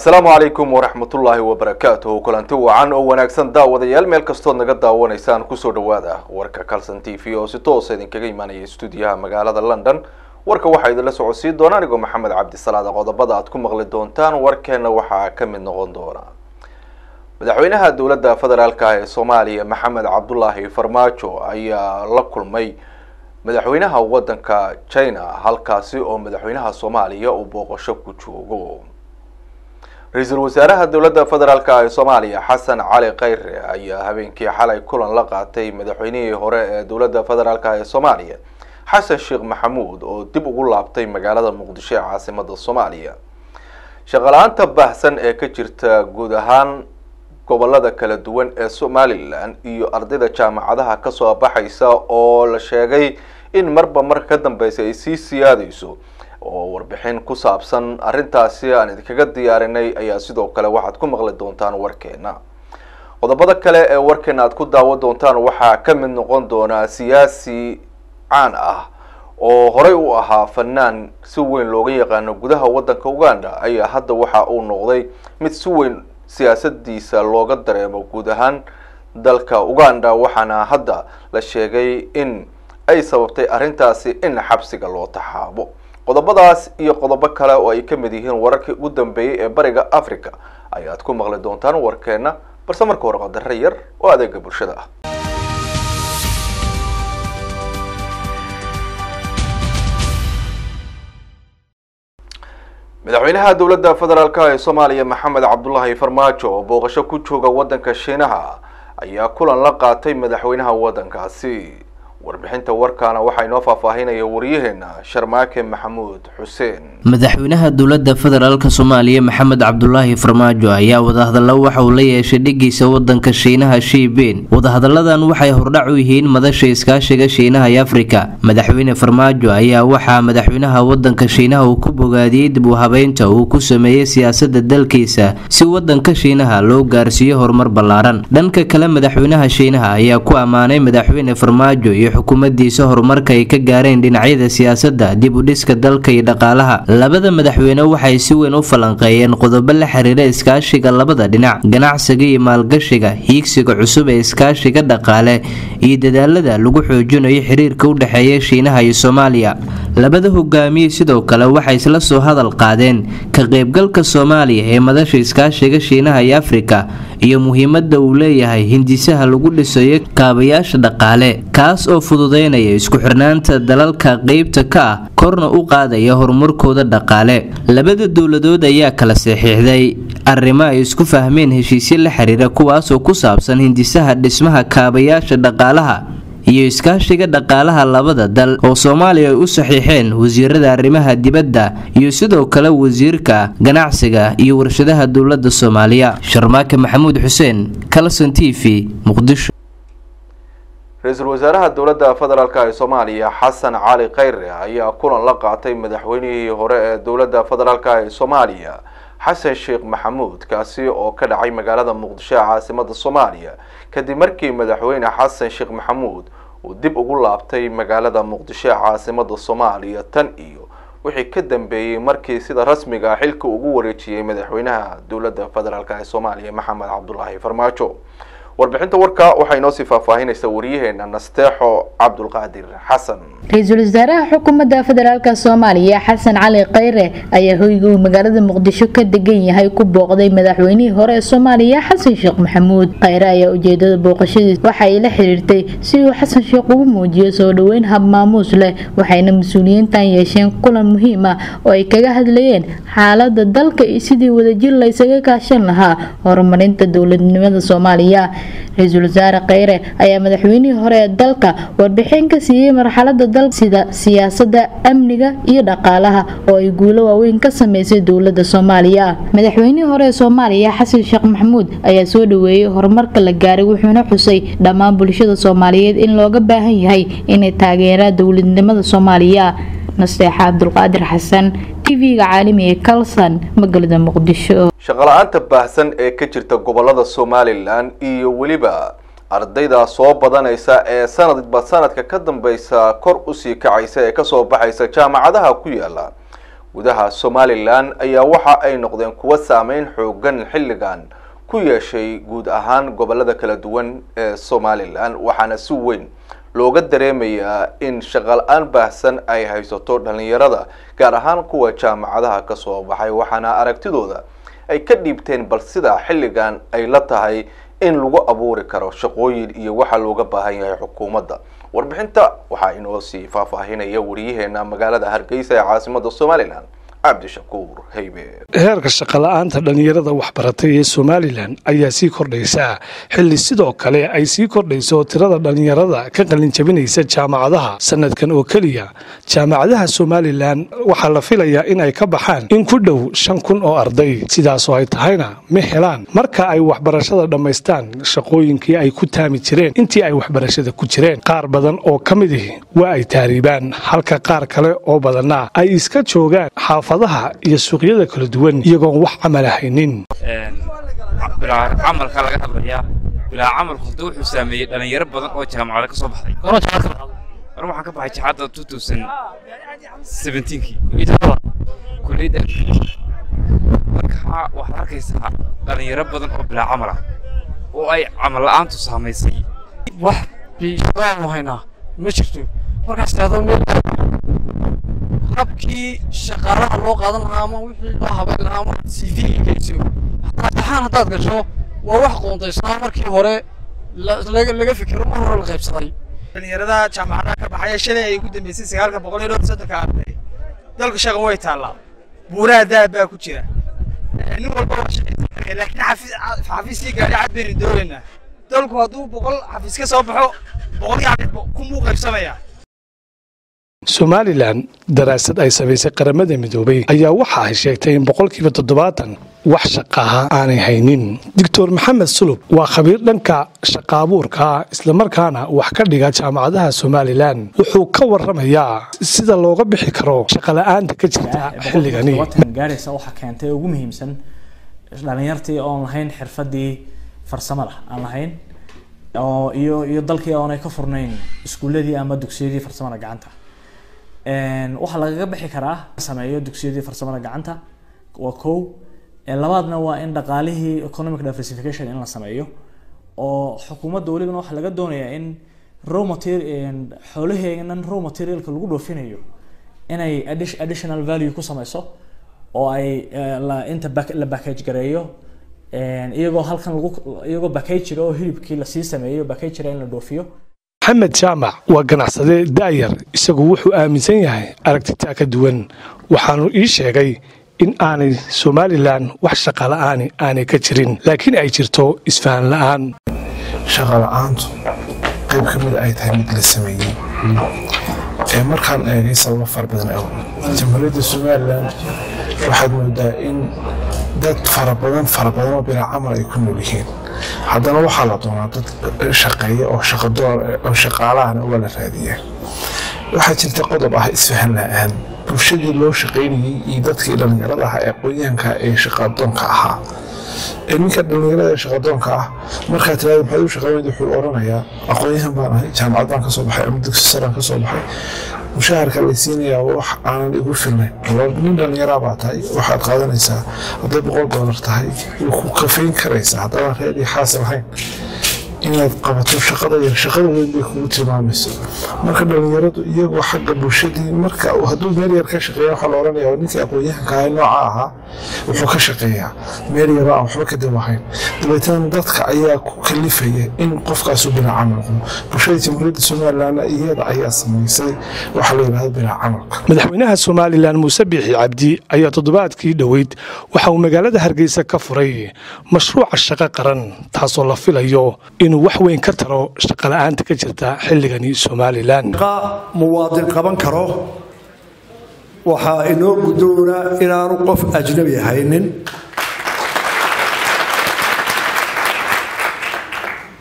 asalaamu calaykum waraxmatullaahi wabarakaatuhu. Kulanti wacan oo wanaagsan daawadayaal meel kastood naga daawanaysaan ku soo dhawaada warka calson t v oo si toosa idinkaga imaanaya stuudiyaha magaalada london. Warka waxaa idinla socodsiin doona anigoo maxamed cabdisalaada qodobada aad ku maqli doontaan warkeena waxaa ka mid noqon doona. Madaxweynaha dowladda federaalk ee soomaaliya maxamed cabdulaahi farmaajo ayaa la kulmay madaxweynaha wadanka china halkaasi oo madaxweynaha soomaaliya uu booqasho ku joogo ra'iisul wasaaraha dowladda federaalk ee soomaaliya xasan cali khayre ayaa habeenkii xalay kulan la qaatay madaxweynihii hore ee dowladda federaalk ee soomaaliya xasan sheekh maxamuud oo dib ugu laabtay magaalada muqdisho ee caasimada soomaaliya. Shaqala-aanta baahsan ee ka jirta guud ahaan gobollada kala duwan ee somalilan iyo ardayda jaamacadaha ka soo baxaysa oo la sheegay in marba marka ka dambeysa ay sii siyaadeyso oo warbixin ku saabsan arrintaasi aan idinkaga diyaarinay ayaa sidoo kale waxaad ku maqli doontaan warkeena qodobada kale ee warkeena aad ku daawo doontaan waxaa ka mid noqon doonaa siyaasi caan ah oo horey u ahaa fanaan si weyn looga yaqaano gudaha wadanka uganda. Ayaa hadda waxa uu noqday mid si weyn siyaasadiisa looga dareemo guud ahaan dalka uganda waxaana hadda la sheegay in ay sababtay arrintaasi in xabsiga loo taxaabo qodobadaas iyo qodobo kale oo ay ka mid yihiin wararkii ugu dambeeyey ee bariga africa ayaad ku maqli doontaan warkeena balse marka hore qadaro yar oo adeega bulshada ah. Madaxweynaha dowladda federaalk ee soomaaliya maxamed cabdulaahi farmaajo oo booqasho ku jooga wadanka shiinaha ayaa kulan la qaatay madaxweynaha wadankaasi warbixinta warkaana waxaa inoo faahfaahinaya wariyaheena sharmaake maxamuud xuseen. Madaxweynaha dowladda federaalk soomaaliya maxamed cabdulaahi farmaajo ayaa wadahadallo waxa uu la yeeshay dhigiisa wadanka shiinaha shiibeen. Wadahadalladan waxay hordhac u yihiin madasha iskaashiga shiinaha iyo afrika. Madaxweyne farmaajo ayaa waxaa madaxweynaha wadanka shiinaha uu ku bogaadiyey dib u habeynta uu ku sameeyey siyaasada dalkiisa si wadanka shiinaha loo gaarsiiyo horumar ballaaran. Dhanka kale madaxweynaha shiinaha ayaa ku ammaanay madaxweyne farmaajo iyo xukuumadiisa horumarka ay ka gaareen dhinacyada siyaasadda dib u dhiska dalka iyo dhaqaalaha. Labada madaxweyne waxay si weyn u falanqeeyeen qodobo la xiriira iskaashiga labada dhinac ganacsiga iyo maalgashiga hiigsiga cusub ee iskaashiga dhaqaale iyo dadaalada lagu xoojinayo xiriirka u dhexeeya shiinaha iyo soomaaliya. Labada hogaamiye sidoo kale waxay isla soo hadal qaadeen ka qaybgalka soomaaliya ee madasha iskaashiga shiinaha iyo afrika iyo muhiimada uu leeyahay hindisaha lagu dhisayo kaabayaasha dhaqaale. Kaas oo fududeynaya isku xirnaanta dalalka qeybta ka ah korna u qaadaya horumarkooda dhaqaale. Labada dowladood ayaa kala saxiixday arrimo ay isku fahmeen heshiisyo la xiriira kuwaasoo ku saabsan hindisaha dhismaha kaabayaasha dhaqaalaha iyo iskaashiga dhaqaalaha labada dal oo soomaaliya ay u saxiixeen wasiirada arrimaha dibadda iyo sidoo kale wasiirka ganacsiga iyo warshadaha dowladda soomaaliya. Sharmaake maxamuud xuseen calson t v muqdisho. Ra'iisul wasaaraha dowladda federaalk ee soomaaliya xasan cali khayre ayaa kulan la qaatay madaxweynihii hore ee dowladda federaalk ee soomaaliya xasan sheekh maxamuud kaasi oo ka dhacay magaalada muqdisho ee caasimada soomaaliya. Kadib markii madaxweyne xasan sheekh maxamuud uu dib ugu laabtay magaalada muqdisho ee caasimada soomaaliya tan iyo wixii ka dambeeyey markii sida rasmiga xilka ugu wareejiyey madaxweynaha dowladda federaalk ee soomaaliya maxamed cabdulaahi farmaajo warbixinta warka waxaa inoo sii faahfaahinaysa wariyaheena nasteexo cabdulqaadir xasan. Ra'iisul wasaaraha xukuumadda federaalka soomaaliya xasan cali khayre ayaa hoyga uu magaalada muqdisho ka degan yahay ku booqday madaxweynihii hore ee soomaaliya xasan sheekh maxamuud. Khayre ayaa ujeedada booqashadiis waxa ay la xiriirtay si uu xasan sheekh ugu muujiyo soo dhoweyn hab maamuus leh waxayna mas'uuliyiintan yeesheen kulan muhiim ah oo ay kaga hadlayeen xaalada dalka iyo sidii wadajir la ysaga kaashan lahaa horumarinta dowladnimada soomaaliya ra'iisul wasaare khayre ayaa madaxweynihii hore ee dalka warbixin ka siiyey marxalada dalka sida siyaasada amniga iyo dhaqaalaha oo ay guulo waaweyn ka sameysay dowladda soomaaliya. Madaxweynihii hore ee soomaaliya xasan sheekh maxamuud ayaa soo dhaweeyey horumarka la gaaray wuxuuna xusay dhammaan bulshada soomaaliyeed in looga baahan yahay inay taageeraan dowladnimada soomaaliya nasteexa cabdulqaadir xasan tv-ga caalamiga ee kalson magaalada muqdisho. Shaqala-aanta baahsan ee ka jirta gobollada somalilan iyo weliba ardayda soo badanaysa ee sanadba sanadka ka dambeysa kor u sii kacaysa ee ka soo baxaysa jaamacadaha ku yaalla gudaha somalilan ayaa waxa ay noqdeen kuwo saameyn xoogan xilligan ku yeeshay guud ahaan gobollada kala duwan ee somalilan waxaana si weyn looga dareemayaa in shaqala-aan baahsan ay haysato dhalinyarada gaar ahaan kuwa jaamacadaha ka soo baxay waxaana aragtidooda ay ka dhiibteen bal sida xilligan ay la tahay in lagu abuuri karo shaqooyin iyo waxa looga baahan yahay xukuumadda. Warbixinta waxaa inoo sii faahfaahinaya wariyaheena magaalada hargeysa ee caasimada somalilan cabdishakuur haybe. Heerka shaqala-aanta dhallinyarada waxbaratay ee somalilan ayaa sii kordhaysa. Xilli sidoo kale ay sii kordhayso tirada dhallinyarada ka qalinjabinaysa jaamacadaha. Sanadkan oo keliya jaamacadaha somalilan waxaa la filayaa in ay ka baxaan in ku dhow shan kun oo arday. Sidaasoo ay tahayna ma helaan. Marka ay waxbarashada dhammaystaan shaqooyinkii ay ku taami jireen intii ay waxbarashada ku jireen qaar badan oo ka mid ihi waa ay taariibaan. Halka qaar kale oo badanna ay iska joogaan xaafadaha iyo suuqyada kala duwan iyagoon wax camal haynin bilaa camalka laga hadlayaa. Bilaa camalku hadda wuxuu saameeyey dhalinyaro badan oo jaamacada ka soo baxday. Mar waxaan ka baxay two thousand seventeenkii kulliyadda marka waxaad arkaysaa dhalinyaro badan oo bilaa camal ah oo ay camal la'aantu saamaysay. Wax bishaqaanu haynaa ma jirto. Markaas tahdo meel habkii shaqaalaha loo qaadan lahaa ama wixii loo habeyn lahaa ama geyso imtixaan haddaad gasho waa wax qoontaysnaa markii hore laga fikiro mar hore la qaybsaday. Dhalinyarada jaamacadaha ka baxaya shalay ay ugu dambeysay sagaalka boqol iyo soddonka arday dalka shaqa way taallaa. Buuraha daab baa ku jira. Nin walba waa shaqaysan laakiin xafiiskii gaadhi cad baynu doonaynaa. Dalku hadduu boqol xafiis ka soo baxo boqol iyo kumuu qaybsamayaa somalilan daraasad ay samaysay qaramada midoobay ayaa waxa ay sheegtay in boqolkiiba toddobaatan wax shaqaha aanay haynin. Doctor maxamed sulub waa khabiir dhanka shaqaabuurka islamarkaana wax ka dhiga jaamacadaha somalilan. Wuxuu ka waramayaa sida looga bixi karo shaqala-aanta ka jirta xilligani. Ugu muhiimsan dhalinyartii oon lahayn xirfadii farsamada. Aan lahayn iyo iyo dalkii oonay ka furnayn iskuuladii ama dugsiyadii farsamada gacanta waxaa lagaga bixi karaa sameeyo dugsiyadii farsamada gacanta waa kow. Labaadna waa in dhaqaalihii economic diversification in la sameeyo oo xukuumadda welibana waxaa laga doonayaa in raw material xoolaheenan raw materialka lagu dhoofinayo inay additional value ku sameyso oo ay inta la package gareeyo. Iyagoo halkan lagu iyagoo packagega oo hilibkii la sii sameeyo packagera in la dhoofiyo maxamed jaamac waa ganacsade daayar isagu wuxuu aaminsan yahay aragtitaa ka duwan. Waxaanu ii sheegay in aanay somalilan wax shaqala-aani aanay ka jirin laakiin ay jirto isfahan la'aan. Shaqala-aantu qayb ka mid ay tahay mid la sameeyey. Ee markaan eegay sababo fara badan jamhuuriyadda somalilan waxaad moodaa in dad fara badan oo bilaa camal ay ku nool yihiin haddana waxaa la doonaa dad shaqeeya oo shaqaalahana waa la raadiyaa waxaa jirta qodob ah isfahan la'aan. Bulshadii loo shaqaynayey iyo dadkii dhallinyarada ahaa ee aqoonyahanka ee shaqadoonka ahaa. Ninka dhallinyarada ee shaqadoonka ah markaa tiraada maxaad u shaqaynayda wuxuu oranayaa aqoonyahan baan ahay jaamacad baan ka baxay ama dugsi saraan ka soo baxay mushaharka la siinayaa wax aanan igu filnayn. Nin dhallinyaraa baa tahay. Waxaad qaadanaysaa hadday boqol doolar tahay. Ku kafayn karaysaa. Haddaadan reer iyo xaas lahayn inaad qabato shaqada yar shaqada weyn bay kugu tilmaamayso marka dhallinyaradu iyagoo xagga bulshadii marka hadduu meel yar ka shaqeeya waxaa la oranaya ninkii aqoonyahanka ahay nooca ahaa wuxuu ka shaqeeyaa. Meel yaro aan waxba ka dawahayn dabeetana dadka ayaa ku kalifaya in qofkaasu bilaa camal noqdo. Bulshada jamhuuriyadda somalilanna iyada ayaa samaysay waxaa la yidhahda bilaa camalka madaxweynaha somalilan muuse biixi cabdi ayaa toddobaadkii dhoweyd waxa uu magaalada hargeysa ka furay mashruuca shaqo qaran taasoo la filayo inuu wax weyn ka taro shaqala-aanta ka jirta xilligani somalilan. Muwaadin qaban karo waxaa inoo guddoona inaanu qof ajnabi haynin.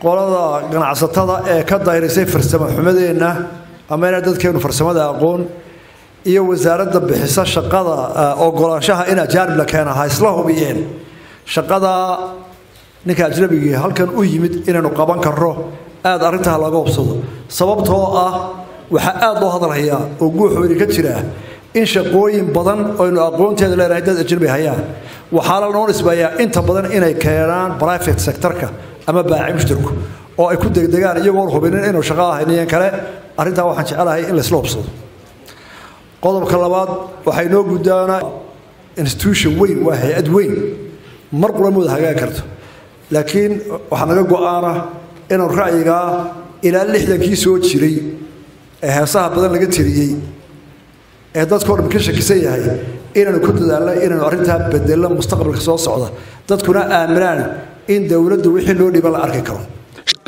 Qolada ganacsatada ee ka dayrisay farsamo xumadeenna ama inaa dadkeenu farsamada aqoon iyo wasaaradda bixisa shaqada ogolaanshaha in ajaanib la keena ha isla hubiyeen shaqada ninka ajnabigii halkan u yimid inaynu qaban karno aad arrintaa laga hubsado sababtoo ah waxaa aad loo hadalhayaa oo guuxoodi ka jira in shaqooyin badan oynu aqoonteeda leenahay dad ajnabi hayaan. Waxaana noo nisbayaa inta badan inay keenaan private sectorka ama baaci mushtarku oo ay ku degdegaan iyagoon hubinin inuu shaqada haynayan kale. Arrintaa waxaan jecelahay in laysla hubsado qodobka labaad waxay noo guddaanaa institution weyn waa hay'ad weyn. Mar qura hagaagi karto laakiin waxaa naga go'aana inuu ra'yigaa ilaa lixdankii soo jiray ee heesaha badan laga tiriyey ee dadkao dhan ka shakisan yahay inaanu ku dadaalno inaanu arrintaa bedelno mustaqbalka soo socda. Dadkuna aaminaan in dowladdu wixii loo dhiiban la arki karo.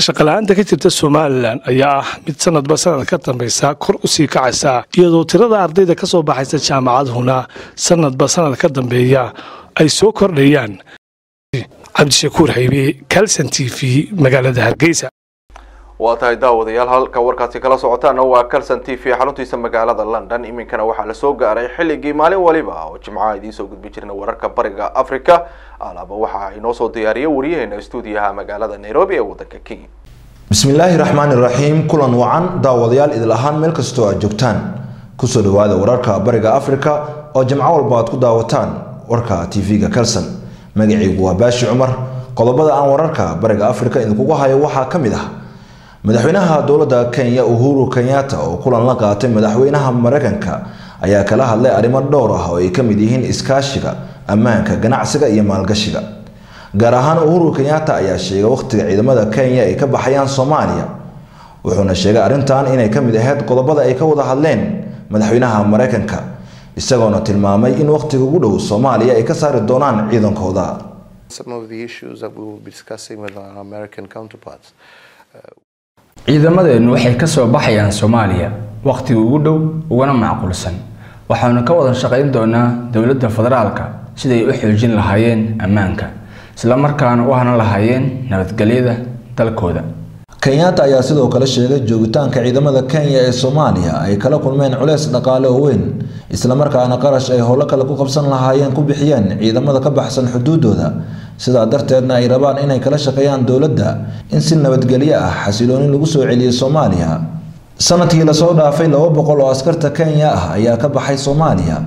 Shaqala-aanta ka jirta somalilan ayaa ah mid sanadba sanad ka dambaysa kor u sii kacaysa iyadoo tirada ardayda ka soo baxaysa jaamacadhuna sanadba sanad ka dambeeya ay soo kordhayaan cabdishakuur haybe calson t v magaalada hargeysa. Waa tahay daawadayaal halka warkaasi kala socotaana waa calson t v xaruntiisa magaalada london. Iminkana waxaa la soo gaaray xilligii maalin waliba oo jimcaha idiin soo gudbi jirna wararka bariga africa alaaba waxa inoo soo diyaariya wariyaheena stuudiyaha magaalada nairobi ee wadanka kenya. Bismillaahi raxmaani raxiim kulan wacan daawadayaal idil ahaan meel kastoo aad joogtaan. Kusoo dhawaada wararka bariga africa oo jimco walba aad ku daawataan. Warka tv-ga calson magacaygu waa baashi cumar. Qodobada aan wararka bariga africa idinkugu hayo waxaa ka mid ah madaxweynaha dowladda kenya uhuru kenyatta oo kulan la qaatay madaxweynaha mareykanka ayaa kala hadlay arrimo dhowr ah oo ay ka mid yihiin iskaashiga ammaanka ganacsiga iyo maalgashiga. Gaar ahaan uhuru kenyatta ayaa sheegay wakhtiga ciidamada kenya ay ka baxayaan soomaaliya wuxuuna sheegay arrintan inay ka mid ahayd qodobada ay ka wada hadleen madaxweynaha mareykanka isagoona tilmaamay in wakhtiga ugu dhow soomaaliya ay ka saari doonaan ciidankooda. Ciidamadeennu waxay ka soo baxayaan soomaaliya wakhtiga ugu dhow ugana macquulsan. Waxaanu ka wada shaqayn doonaa dowladda federaalka siday u xoojin lahaayeen ammaanka islamarkaana u hanan lahaayeen nabadgelyada dalkooda kenyatta ayaa sidoo kale sheegay joogitaanka ciidamada kenya ee soomaaliya ay kala kulmeen culeys dhaqaale oo weyn islamarkaana qarash ay howlo kale ku qabsan lahaayeen ku bixiyeen ciidamada ka baxsan xuduudooda. Sidaa darteedna ay rabaan inay kala shaqeeyaan dowladda in si nabadgelyo ah xasilooni lagu soo celiyay soomaaliya. Sanadkii la soo dhaafay laba boqol oo askarta kenya ah ayaa ka baxay soomaaliya.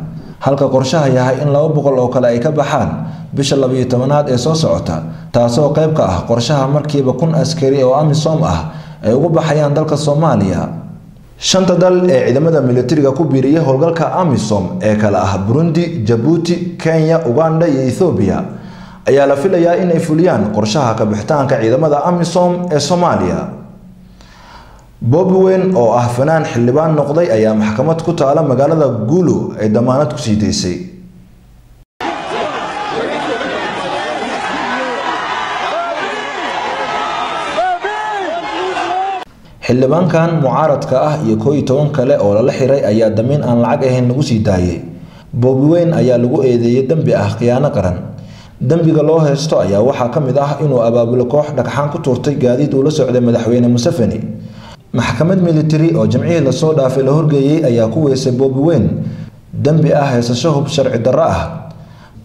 Halka qorshaha yahay in laba boqol oo kale ay ka baxaan bisha labayo tobanaad ee soo socota taasoo qayb ka ah qorshaha markiiba kun askari oo amisom ah ay ugu baxayaan dalka soomaaliya. Shanta dal ee ciidamada militariga ku biiriyay howlgalka amisom ee kale ah burundi jabuuti kenya uganda iyo ethoobiya ayaa la filayaa inay fuliyaan qorshaha ka bixitaanka ciidamada amisom ee soomaaliya. Bobi weyn oo ah fanaan xildhibaan noqday ayaa maxkamad ku taala magaalada guulo ay damaanad ku sii daysay xildhibaankan mucaaradka ah iyo koo iyo toban kale oo lala xiray ayaa damiin aan lacag ahayn lagu sii daayay. Bobi weyn ayaa lagu eedeeyay dembi ah khiyaano qaran. Dembiga loo haysto ayaa waxaa ka mid ah inuu abaabulo koox dhagxaan ku tuurtay gaadiid uu la socday madaxweyne museveni. Maxkamad militari oo jimcihii la soo dhaafay la horgeeyey ayaa ku weysay bobi weyn dembi ah haysasho hub sharci darro ah.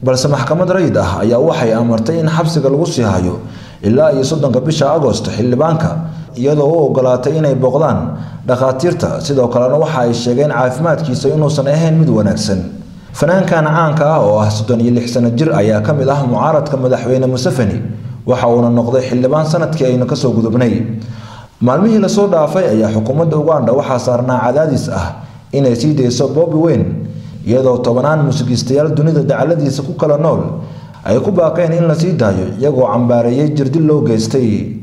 Balse maxkamad rayid ah ayaa waxay amartay in xabsiga lagu sii hayo ilaa iyo soddonka bisha agosto xildhibaanka iyadoo u ogolaatay inay booqdaan dhakhaatiirta. Sidoo kalena waxa ay sheegeen caafimaadkiisa inuusan ahayn mid wanaagsan. Fanaankan caanka ah oo ah soddon iyo lix sano jir ayaa ka mid ah mucaaradka madaxweyne museveni waxa uuna noqday xildhibaan sannadkii aynu ka soo gudubnay. Maalmihii la soo dhaafay ayaa xukuumadda uganda waxaa saarnaa cadaadis ah inay sii dayso bobi weyn iyadoo tobanaan muusigiistayaal dunida dacaladiisa ku kala nool ay ku baaqeen in la sii daayo iyagoo cambaareeyay jirdil loo geystay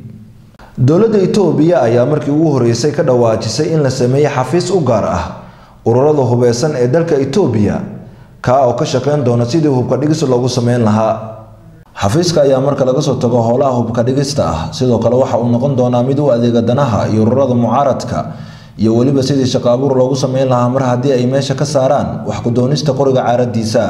dowladda itoobiya ayaa markii ugu horeysay ka dhawaajisay in la sameeyey xafiis u gaar ah ururada hubeysan ee dalka itoobiya kaa oo ka shaqeyn doona sidii hubka dhigis loogu sameyn lahaa. Xafiiska ayaa marka laga soo tago howlaha hubka dhigista ah sidoo kale waxa uu noqon doonaa mid u adeega danaha iyo ururada mucaaradka iyo weliba sidii shaqaabuur loogu sameyn lahaa mar haddii ay meesha ka saaraan wax ku-doonista qoriga caaradiisa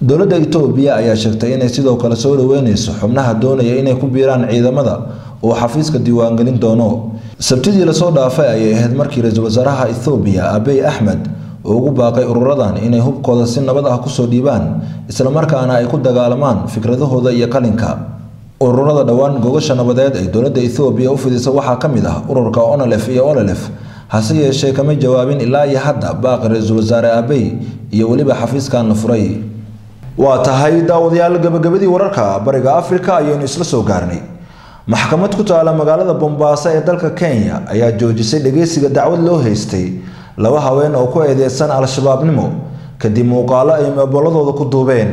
dowladda itoobiya ayaa sheegtay inay sidoo kale soo dhaweyneyso xubnaha doonaya inay ku biiraan ciidamada uu xafiiska diiwaangelin doono. Sabtidii la soo dhaafay ayay ahayd markii ra'iisul wasaaraha ethoobiya abey axmed uu ugu baaqay ururadan inay hubkooda si nabad ah ku soo dhiibaan islamarkaana ay ku dagaalamaan fikradahooda iyo qalinka. Ururada dhowaan gogasha nabadeed ee dowladda ethoobiya u fidisa waxaa ka mid ah ururka onolef iyo ololef hase yeeshee kama jawaabin ilaa iyo hadda baaqi ra'iisul wasaare abey iyo weliba xafiiskan la furay. Waa tahay daawadayaal gabagabadii wararka bariga afrika ayaynu isla soo gaarnay maxkamad ku taala magaalada bombaaso ee dalka kenya ayaa joojisay dhageysiga dacwad loo haystay laba haween oo ku eedeysan al-shabaabnimo kadib muuqaalo ay mooboladooda ku duubeen.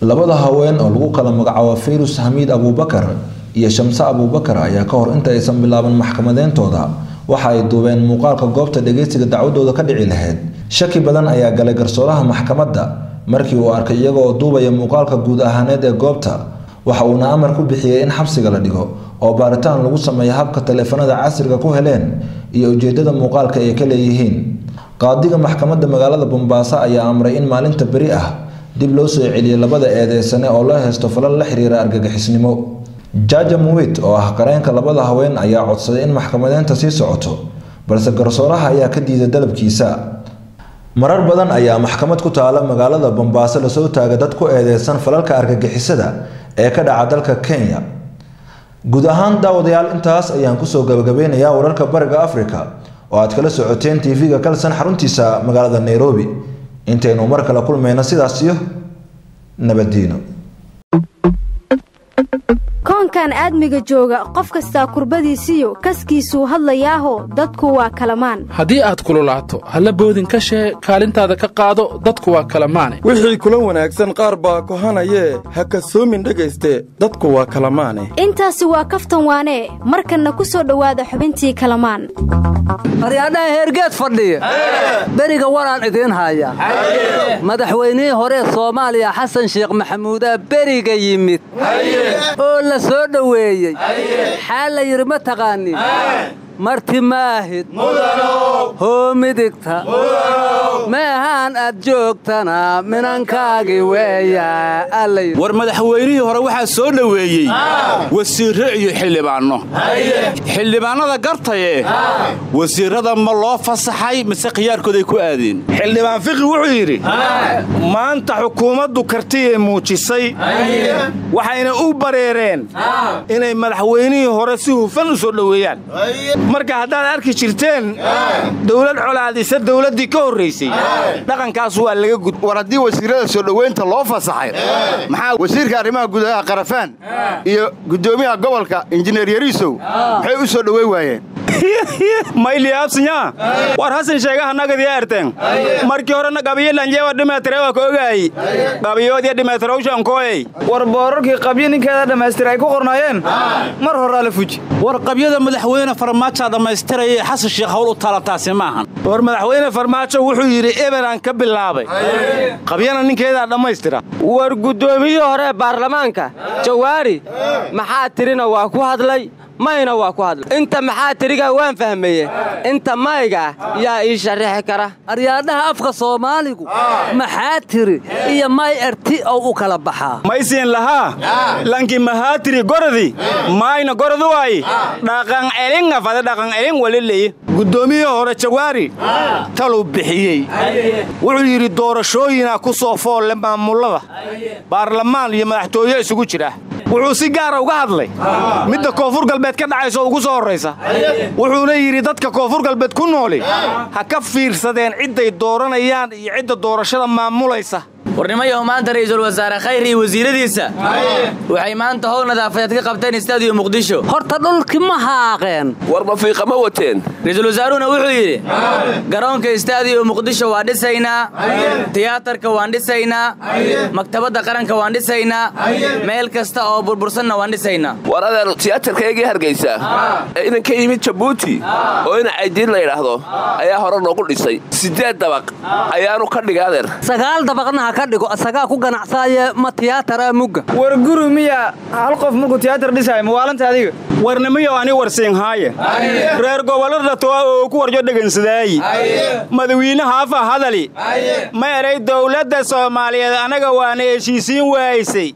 Labada haween oo lagu kala magacaabo fayrus xamiid abuubakar iyo shamse abuubakar ayaa ka hor inta aysan bilaaban maxkamadeyntooda waxa ay duubeen muuqaalka goobta dhageysiga dacwadooda ka dhici lahayd. Shaki badan ayaa galay garsooraha maxkamadda markii uu arkay iyaga oo duubaya muuqaalka guud ahaaneed ee goobta. Waxa uuna amar ku bixiyey in xabsiga la dhigo oo baaritaan lagu sameeyo habka taleefanada casriga ku heleen iyo ujeedada muuqaalka ay ka leeyihiin. Qaadiga maxkamadda magaalada bombaaso ayaa amray in maalinta beri ah dib loo soo celiyay labada eedeysane oo loo haysto falal la xiriira argagixisnimo jaja muwit oo ah qareenka labada haween ayaa codsaday in maxkamadeynta sii socoto balse garsooraha ayaa ka diiday dalabkiisa. Marar badan ayaa maxkamad ku taala magaalada bombaaso la soo taaga dad ku eedeysan falalka argagixisada ee ka dhaca dalka kenya guud ahaan daawadayaal intaas ayaan ku soo gabagabeynayaa wararka bariga afrika oo aad kala socoteen tv-ga kalsan xaruntiisa magaalada nairobi. Intaynu mar kale kulmayno sidaas iyo nabaddiino koonkan aadmiga jooga qof kastaa kurbadiisiyo kaskiisuu hadlayaaho dadku waa kalamaan. Haddii aad kululaato halla boodin ka shee kaalintaada ka qaado dadku waa kalamaane. Wixii kula wanaagsan qaar baa kohanayee ha kasoomin dhegayste dadku waa kalamaane. Intaasi waa kaftan waanee markanna ku soo dhowaada xubintii kalamaan. Maryaadhaha heergeed fadhiya. Beriga waraan idiin haya madaxweynihii hore soomaaliya xasan sheekh maxamuudaa beriga yimid. Oo la soo dhoweeyey. Xaa la yidhi ma taqaanin marti maahid. Hoo midigta. Meehaan aad joogtana minankaagi weeya war madaxweynihii hore waxaa soo dhoweeyey. Wasiirro iyo xildhibaanno. Xildhibaannada gartaye. Wasiirrada ma loo fasaxay mise khiyaarkooday ku aadeen? Xildhibaan fiqi wuxuu yidhi maanta xukuumaddu kartiyay muujisay. Waxayna u bareereen inay madaxweynihii hore si hufan u soo dhoweeyaan marka haddaad arki jirteen dawlad colaadisa dawladdii ka horraysay dhaqankaas waa laga gud war haddii wasiirrada soo dhoweynta loo fasaxay maxaa wasiirka arrimaha gudaha qarafaan iyo guddoomiyaha gobolka injineer yariisow maxay u soo dhoweyn waayeen mayliyaabsinya war hasan sheegaha nagadii erten markii horena qabiyo lanjeewa dhimeetirewa ka ogaayi qabiyoodya dhimeetirowshankooyey war boorarkii qabyo ninkeeda dhammaystira ay ku qornaayeen mar horaa la fuji war qabyada madaxweyne farmaajaa dhammaystiraya xasan sheekh hawl u taala taasi maahan war madaxweyne farmaajo wuxuu yidhi ebelaan ka bilaabay. Qabyana ninkeedaa dhammaystira war guddoomiyihii hore baarlamaanka jawaari maxaa tirina waa ku hadlay mayna waa ku hadlay inta maxaa tiriga waan fahmaye inta mayga yaa ii sharaxi kara. Aryaadhaha afka soomaaligu maxaa tiri iyo may erti oo u kala baxaa? Maysiin lahaa? Lanki mahaatiri gorodi mayna gorodu waay dhaqan elinga fada dhaqan elin waliley guddoomiyihii hore jawaari taluu bixiyey. Wuxuu yidhi doorashooyinaa ku soo foolle maamullada baarlamaan iyo madaxtooye isugu jira wuxuu si gaara uga hadlay. Midda koonfur galbeed ka dhacaysa oo ugu soo horraysa wuxuuna yidhi dadka koonfur galbeed ku nooli. Ha ka fiirsadeen cidday dooranayaan iyo cidda doorashada maamulaysa warnimayahu maanta ra'iisul wasaare khayr iyo wasiiradiisa waxay maanta howl nadaafadeed ka qabteen istaadiyo muqdisho. Horta dhulki ma haaqeen. War mafiiqa ma wateen. Ra'iisul wasaaruhuna wuxuu yidhi garoonka istaadiyo muqdisho waa dhisaynaa. Tiyaatarka waan dhisaynaa. Maktabadda qaranka waan dhisaynaa. Meel kasta oo burbursanna waan dhisaynaa. War adeer tiyaatarkaygii hargaysa ee inan ka yimid jabuuti oo ina caydiin la yidhaahdo ayaa hore noogu dhisay. Siddeed dabaq ayaanu ka dhigay adeer. Sagaal dabaqna ha ka dhigo isagaa ku ganacsaaye ma tiyaatara mugga. War guri miya hal qof markuu tiyaatar dhisaayo mawaalanta adiga? Warnimiyo ani warsiinhaaye reer gobollada toa oo ku warjo dhegansadaayi madawiine haafa hadali. Ma eray dowladda soomaaliyeed anaga waana heshiisiin waaysay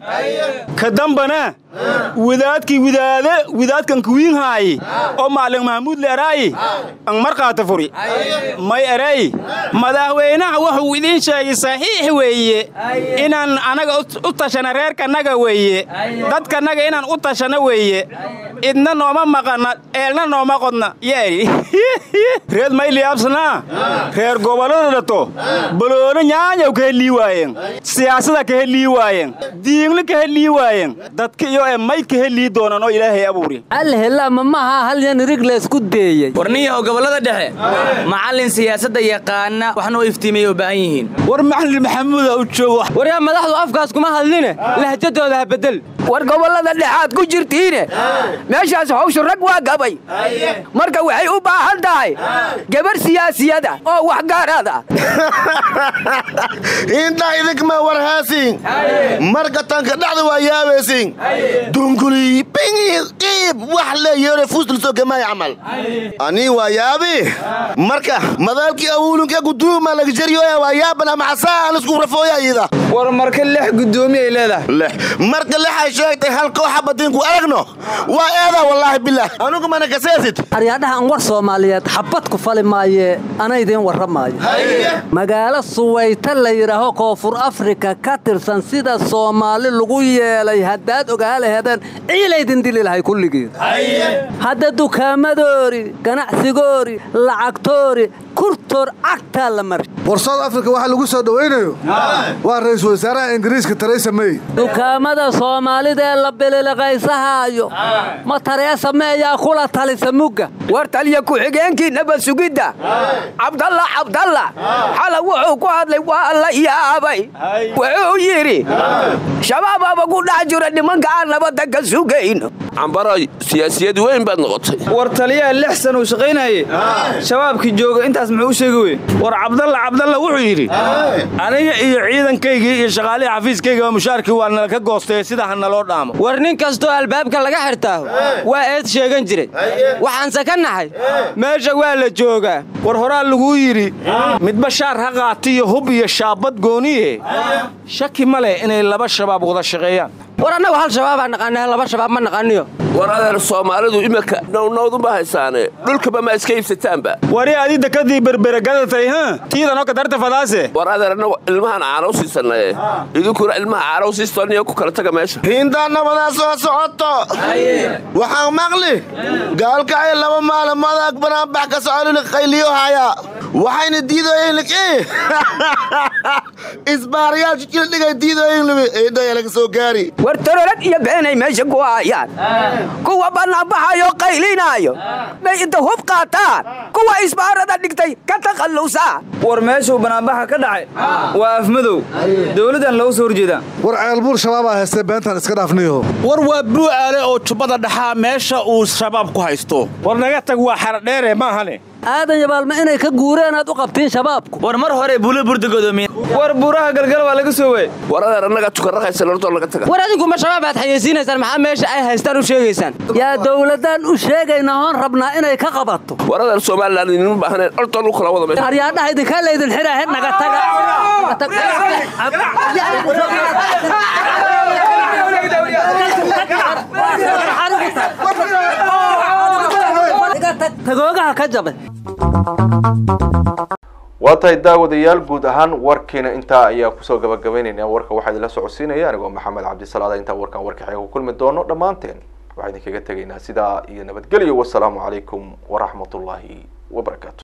ka dambana widaadkii widaade widaadkan kuwiinhaayi oo maalin mahmuud leeraayi an markaata furi. May erey madaxweynaha wuxuu idiin sheegay saxiix weeye. Inaan anaga u tashana reerkanaga weeye. Dadkanaga inaan u tashana weeye. Idna nooma maqana eelna nooma qodna. Yeeri reed mayliyaabsanaa reer gobollada dhato baloona nyaanyaw ka helii waayeen. Siyaasada ka helii waayeen. Diinla ka helii waayeen. Dadka iyo ee may ka helii doonaan oo ilaahay abuuri alhelama maha hal yan rig laysku deeyey warniyahow gobollada dhexe macallin siyaasadda yaqaana waxna u iftiimay u baahan yihiin. War macallin maxamuuda u joogo. Waryaa madaxdu afkaas kuma hadline lahjadooda ha bedel war gobollada dhexaad ku jirtiine. Meeshaas hawshu rag waa gabay. Marka waxay u baahan tahay gabar siyaasiyada oo waxgaarada intaa idinkama warhaasiin marka tanka dhacda waa yaabaysiin dunguli bingi qiib wax leeyore fuustilsoo gamay camal. Anii waa yaabi. Marka madaalkii awuulinka guduuma lagjariyoya waa yaabana maxasaa aan isku rafooya iyada war marka lix gudoomiye ay leedahay. Lix marka lixay sheegtay hal kooxa badiinku aragno. Waa eedaa wallaahi bilah anugu mana kaseesid aryaadhahan war soomaaliyeed xabad ku fali maaye ana idiin. Warramaayo magaalo suwayta la yidhaaho koonfur afrika ka tirsan sida soomaali lagu yeelay haddaad ogaa lahedeen ciilaydin dili lahay kulligiin hadda dukaamadoori ganacsigoori lacagtoori kurtoor cagtaa la mari war south africa waxa lagu soo dhowaynayo waa ra'iisul wasaaraha ingiriiska teresa may. Dukaamada soomaalida ee la bililiqaysahaayo ma tareesa meeyaa kula talisa mugga? War taliya ku-xigeenkii nabad sugidda. Cabdalla cabdalla xala wuxuu ku hadlay waa la yaabay. Wuxuu yidhi shabaababa ku dhex jira nimanka aan nabadda ka sugayno. Cambaro siyaasiyad weyn baad noqotay. War taliyaha lix san uu shaqaynaye shabaabkii jooga intaas muxuu sheegi wey war cabdalla cabdalla wuxuu yidhi aniga iyo ciidankaygii iyo shaqaalihii xafiiskayga mushaarkii waa nala ka goostay sida ha naloo dhaamo. War nin kastoo albaabka laga xirtaaho waa eed sheegan jiray. Waxaanse ka naxay meesha waa la joogaa. War horaa laguu yidhi midba shaar ha qaatiyo hub iyo shaabad gooniye. Shaki ma leh inay laba shabaab wada shaqeeyaan war annagu hal shabaabaa naqaana laba shabaab ma naqaaniyo. War adeer soomaalidu iminka nownowduma haysaane dhulkaba ma iska iibsataanba. Wari adi dekadii berberagadatay ha tiidanoo kadarta fadaase. War adeer annagu ilmahan caanow siisanaye idinkuna ilmaha caanow siistoniyo ku kala taga meesha. Hindaa nabadaa soo socoto. Waxaan maqli? Gaalkacay laba maalmood banaanbax ka socolili qayliyo haya waxayna diidoyeen isbaarayaal jijil dhigay diidoyeen libi eedhaya laga soo gaari war iyo beenay meesha ku hayaan kuwa bannaanbaxayo qaylinaayo bay inta hub qaataan. Kuwa isbaarada dhigtay ka takhallusaa war meeshuu banaanbaxa ka dhacay? Waa afmadow. Dowladdan loogu soo horjeedaa. War ceelbuur shabaabaa haystay beentan iska dhaafniyo war waa buu'aale oo jubbada dhexaa meesha uu shabaab ku haysto. War naga tag waa xaradheere maahane aadan yabaalma inay ka guureen aad u qabtiin shabaabku war mar hore buula burda godoomiye war buuraha galgal waa laga soo waayey war adeer annaga tukarraqaysa lortoo laga taga war adinku ma shabaab aad xayeysiinaysaan maxaa meesha ay haystaan u sheegaysaan yaa dowladdan u sheegayna hoon rabnaa inay ka qabato war adeer somalilan idinma baahneen ortoon u kala wada meesha aryaadhaha idinkaa laydin xidhaa naga taga ka jabe waa tahay daawadayaal guud ahaan warkiina intaa ayaa ku soo gabagabaynaynaa warka waxaa idinla socodsiinaya. Anigoo maxamed cabdisalaada intaan warkan warka xiga ku kulmi doono dhammaanteen waxaa idinkaga tegaynaa sidaa iyo nabadgelyo wasalaamu calaykum waraxmatullaahi wabarakaatu